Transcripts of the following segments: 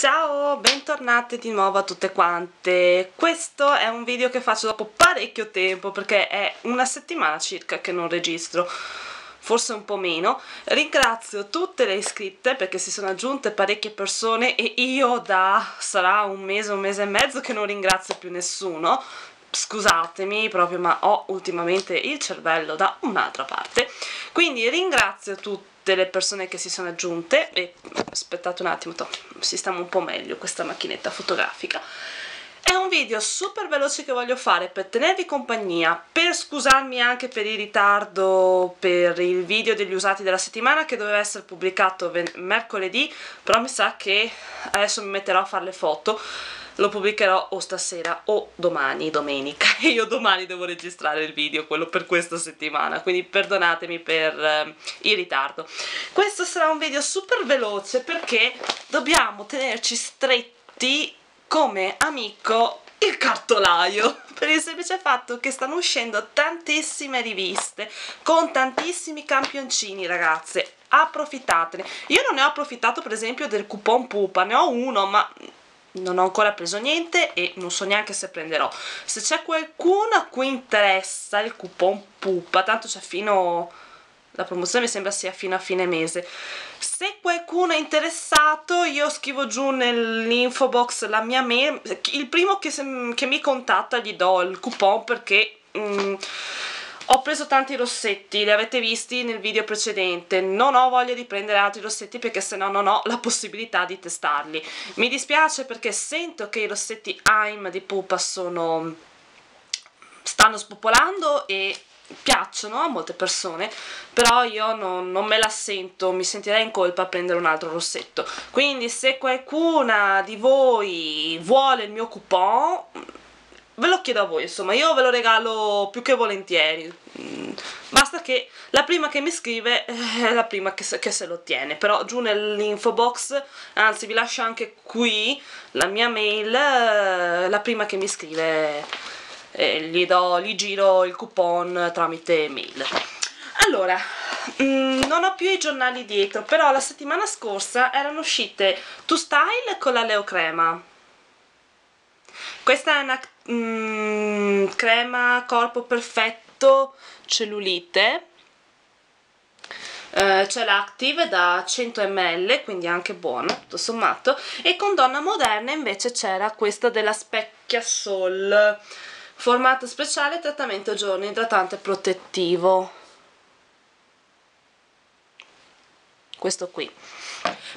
Ciao, bentornate di nuovo a tutte quante. Questo è un video che faccio dopo parecchio tempo perché è una settimana circa che non registro, forse un po' meno. Ringrazio tutte le iscritte perché si sono aggiunte parecchie persone e io da sarà un mese, un mese e mezzo che non ringrazio più nessuno. Scusatemi proprio ma ho ultimamente il cervello da un'altra parte. Quindi ringrazio tutti delle persone che si sono aggiunte e aspettate un attimo, to, sistemo un po' meglio questa macchinetta fotografica. È un video super veloce che voglio fare per tenervi compagnia, per scusarmi anche per il ritardo per il video degli usati della settimana che doveva essere pubblicato mercoledì, però mi sa che adesso mi metterò a fare le foto lo pubblicherò o stasera o domani, domenica e io domani devo registrare il video, quello per questa settimana quindi perdonatemi per eh, il ritardo. Questo sarà un video super veloce perché dobbiamo tenerci stretti come amico il cartolaio per il semplice fatto che stanno uscendo tantissime riviste con tantissimi campioncini ragazze. Approfittatene. Io non ne ho approfittato per esempio del coupon pupa ne ho uno ma non ho ancora preso niente e non so neanche se prenderò. Se c'è qualcuno a cui interessa il coupon pupa tanto c'è fino la promozione mi sembra sia fino a fine mese. Se qualcuno è interessato io scrivo giù nell'info box la mia mail. Il primo che, che, mi contatta gli do il coupon perché mm, ho preso tanti rossetti, li avete visti nel video precedente, non ho voglia di prendere altri rossetti perché sennò non ho la possibilità di testarli. Mi dispiace perché sento che i rossetti AIM di Pupa sono... stanno spopolando e piacciono a molte persone, però io non, non, me la sento, mi sentirei in colpa a prendere un altro rossetto. Quindi se qualcuna di voi vuole il mio coupon, ve lo chiedo a voi, insomma, io ve lo regalo più che volentieri. Mm, basta che la prima che mi scrive è la prima che se, che se lo ottiene, però giù nell'info box, anzi vi lascio anche qui la mia mail, eh, la prima che mi scrive eh, gli, do, gli giro il coupon tramite mail. Allora, mm, non ho più i giornali dietro, però la settimana scorsa erano uscite To Style con la Leo Crema questa è una mm, crema corpo perfetto cellulite Uh, c'è l'Active da 100 ml, quindi anche buono, tutto sommato, e con Donna Moderna invece c'era questa della Specchia Sol, formato speciale, trattamento giorno idratante protettivo. Questo qui.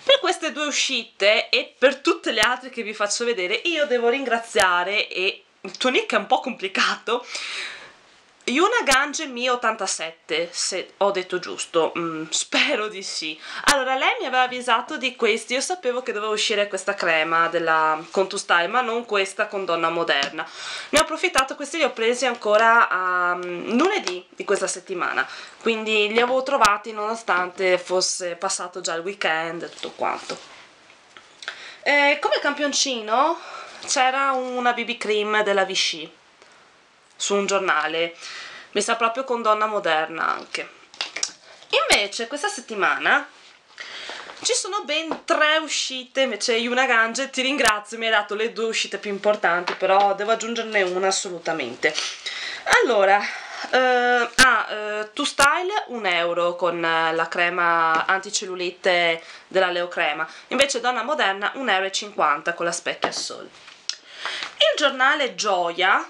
Per queste due uscite e per tutte le altre che vi faccio vedere io devo ringraziare e il tuo nick è un po' complicato Yuna Gange Mi 87, se ho detto giusto, mm, spero di sì. Allora, lei mi aveva avvisato di questi, io sapevo che doveva uscire questa crema della Contu Style, ma non questa con Donna Moderna. Ne ho approfittato, questi li ho presi ancora um, lunedì di questa settimana, quindi li avevo trovati nonostante fosse passato già il weekend e tutto quanto. E come campioncino c'era una BB cream della Vichy su un giornale. Mi sa proprio con donna moderna anche. Invece questa settimana ci sono ben tre uscite. Invece Yuna Gange ti ringrazio mi hai dato le due uscite più importanti però devo aggiungerne una assolutamente. Allora uh, ah, uh, To Style 1 euro con la crema anticellulite della Leo Crema. Invece Donna Moderna 1,50 euro con la specchia Sol il giornale Gioia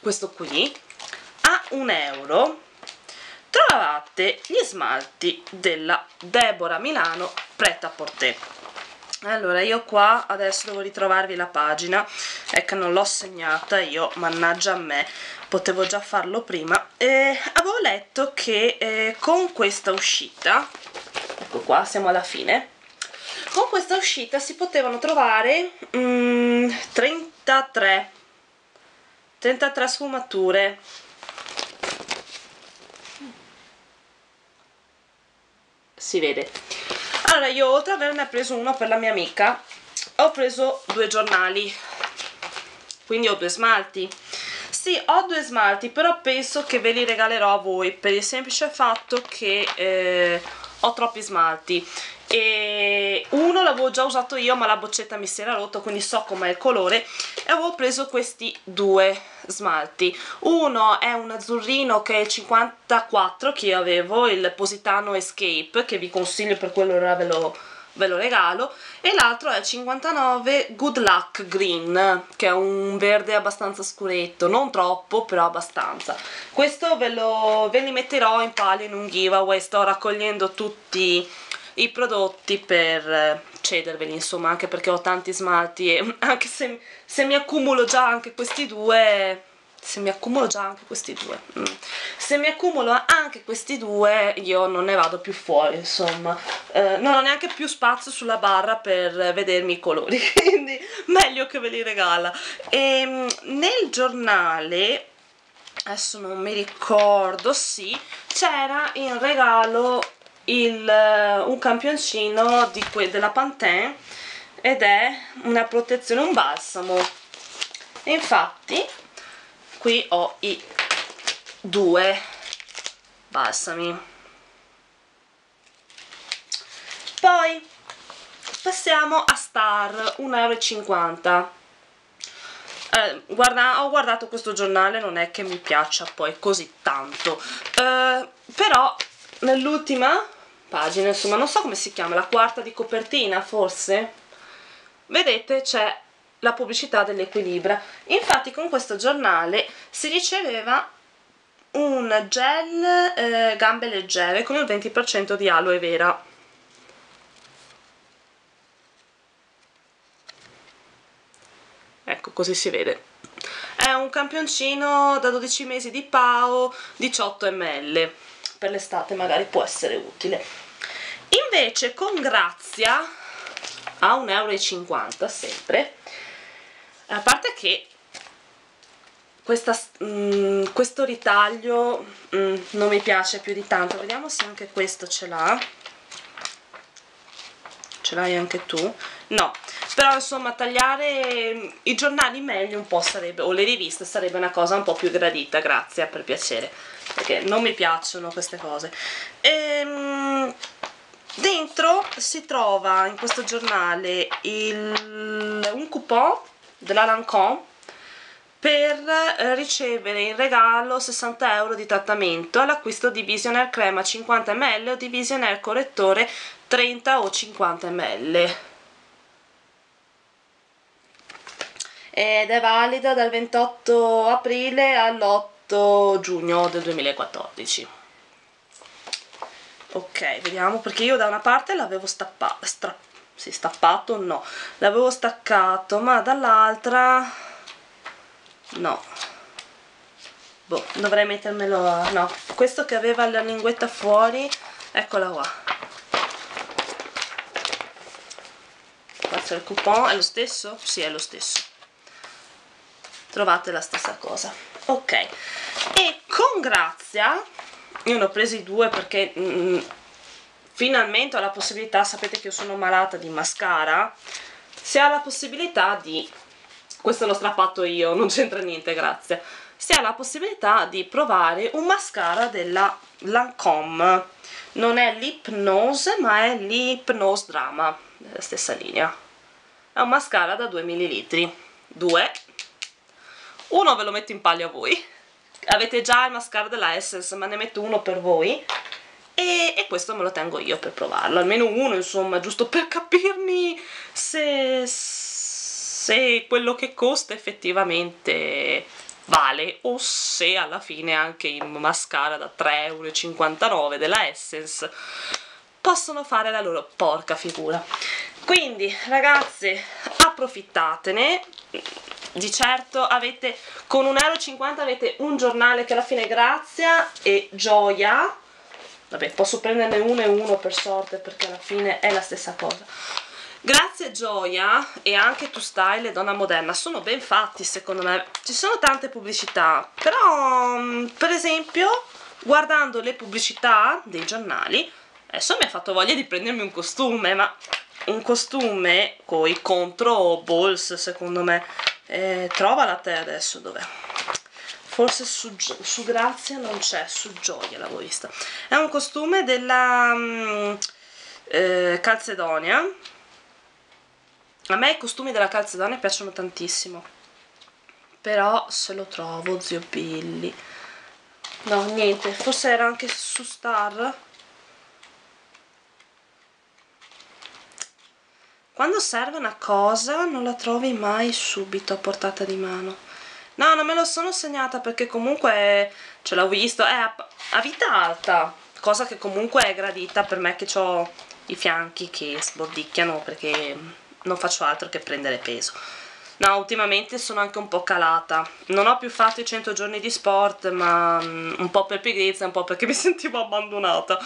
questo qui a un euro trovate gli smalti della Deborah Milano Preta Porter allora io qua adesso devo ritrovarvi la pagina. Ecco non l'ho segnata io mannaggia a me. Potevo già farlo prima. Eh, avevo letto che eh, con questa uscita ecco qua siamo alla fine con questa uscita si potevano trovare mm, 33 33 sfumature. Si vede. Allora io oltre ad averne preso uno per la mia amica ho preso due giornali. Quindi ho due smalti. Sì ho due smalti però penso che ve li regalerò a voi per il semplice fatto che eh, ho troppi smalti e uno l'avevo già usato io ma la boccetta mi si era rotta quindi so com'è il colore e avevo preso questi due smalti. Uno è un azzurrino che è il 54 che io avevo il Positano Escape che vi consiglio per quello ora ve lo ve lo regalo e l'altro è 59 Good Luck Green che è un verde abbastanza scuretto non troppo però abbastanza. Questo ve, lo, ve li metterò in palio in un giveaway sto raccogliendo tutti i prodotti per cederveli insomma anche perché ho tanti smalti e anche se, se mi accumulo già anche questi due se mi accumulo già anche questi due mm. se mi accumulo anche questi due io non ne vado più fuori insomma eh, non ho neanche più spazio sulla barra per vedermi i colori quindi meglio che ve li regala e ehm, nel giornale adesso non mi ricordo sì c'era in regalo il, un campioncino della Pantene ed è una protezione, un balsamo. Infatti qui ho i due balsami. Poi passiamo a Star 1,50 euro eh, guarda, ho guardato questo giornale non è che mi piaccia poi così tanto. Eh, però nell'ultima pagina insomma non so come si chiama la quarta di copertina forse vedete c'è la pubblicità dell'Equilibra. Infatti con questo giornale si riceveva un gel eh, gambe leggere con il 20% di aloe vera. Ecco, così si vede. È un campioncino da 12 mesi di Pao, 18 ml. Per l'estate magari può essere utile. Invece con Grazia, a 1,50 euro sempre, a parte che questa, mm, questo ritaglio mm, non mi piace più di tanto vediamo se anche questo ce l'ha ce l'hai anche tu? No, però insomma tagliare i giornali meglio un po' sarebbe, o le riviste sarebbe una cosa un po' più gradita, grazie per piacere perché non mi piacciono queste cose. Ehm, dentro si trova in questo giornale il, un coupon della Lancome per eh, ricevere in regalo 60 euro di trattamento all'acquisto di Visionaire crema 50 ml o di Visionaire correttore 30 o 50 ml ed è valida dal 28 aprile all'8 giugno del 2014 ok vediamo perché io da una parte l'avevo strappato si è stappato? No. L'avevo staccato ma dall'altra no. Boh dovrei mettermelo a... no. Questo che aveva la linguetta fuori eccola qua. Qua c'è il coupon è lo stesso? sì è lo stesso trovate la stessa cosa. Ok. E con grazia io ne ho presi due perché mm, finalmente ho la possibilità, sapete che io sono malata di mascara, si ha la possibilità di, questo l'ho strappato io, non c'entra niente, grazie, si ha la possibilità di provare un mascara della Lancome, non è l'Hypnose ma è l'Hypnose Drama, della stessa linea, è un mascara da 2 ml, 2, uno ve lo metto in palio a voi, avete già il mascara della Essence ma ne metto uno per voi, e, e, questo me lo tengo io per provarlo, almeno uno insomma, giusto per capirmi se, se quello che costa effettivamente vale o se alla fine anche i mascara da 3,59 euro della Essence possono fare la loro porca figura. Quindi ragazze approfittatene, di certo avete con 1,50 euro avete un giornale che alla fine grazia e gioia. Vabbè posso prenderne uno e uno per sorte perché alla fine è la stessa cosa. Grazie Gioia e anche Tu Style e Donna Moderna sono ben fatti secondo me. Ci sono tante pubblicità però mm, per esempio guardando le pubblicità dei giornali adesso mi ha fatto voglia di prendermi un costume ma un costume con i contro balls secondo me eh, trovala te adesso dov'è? Forse su, su Grazia non c'è, su Gioia l'avevo vista. È un costume della... Um, eh, Calzedonia. A me i costumi della Calzedonia piacciono tantissimo però se lo trovo zio Billy. No niente forse era anche su Star quando serve una cosa non la trovi mai subito a portata di mano. No non me lo sono segnata perché comunque ce l'ho visto. È a, vita alta cosa che comunque è gradita per me che ho i fianchi che sbordicchiano perché non faccio altro che prendere peso. No ultimamente sono anche un po' calata. Non ho più fatto i 100 giorni di sport ma um, un po' per pigrizia un po' perché mi sentivo abbandonata.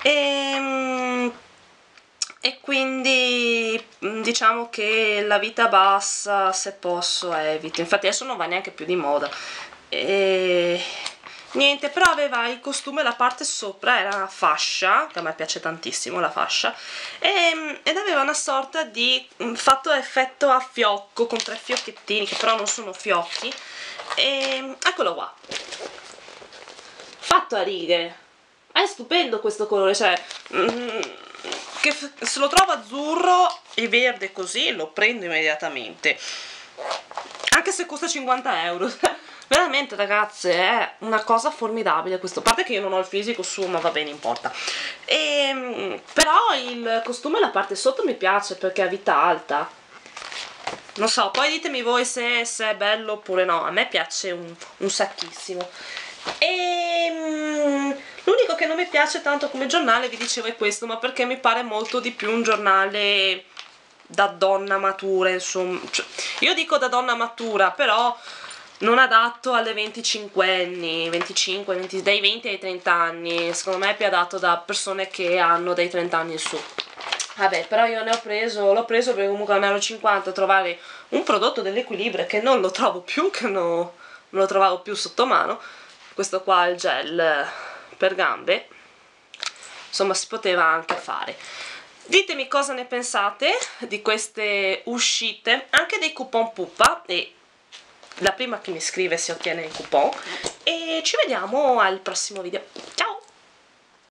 E, um, e quindi mm, diciamo che la vita bassa se posso evito infatti adesso non va neanche più di moda. E niente però aveva il costume la parte sopra era una fascia che a me piace tantissimo la fascia e, ed aveva una sorta di mm, fatto effetto a fiocco con tre fiocchettini che però non sono fiocchi e eccolo qua. Fatto a righe. È stupendo questo colore cioè mm, che se lo trovo azzurro e verde così lo prendo immediatamente. Anche se costa 50 euro. Veramente ragazze è una cosa formidabile questo. A parte che io non ho il fisico su ma va bene importa. E, ehm, però il costume la parte sotto mi piace perché ha vita alta. Non so poi ditemi voi se, se è bello oppure no. A me piace un, un sacchissimo. E ehm, l'unico che non mi piace tanto come giornale vi dicevo è questo ma perché mi pare molto di più un giornale da donna matura insomma. Cioè, io dico da donna matura però non adatto alle 25 anni 25, 20, dai 20 ai 30 anni. Secondo me è più adatto da persone che hanno dai 30 anni in su. Vabbè però io ne ho preso l'ho preso perché comunque a ero 50 trovare un prodotto dell'equilibrio che non lo trovo più che no, non lo trovavo più sotto mano. Questo qua è il gel per gambe insomma si poteva anche fare. Ditemi cosa ne pensate di queste uscite anche dei coupon pupa e la prima che mi scrive si ottiene il coupon. E ci vediamo al prossimo video. Ciao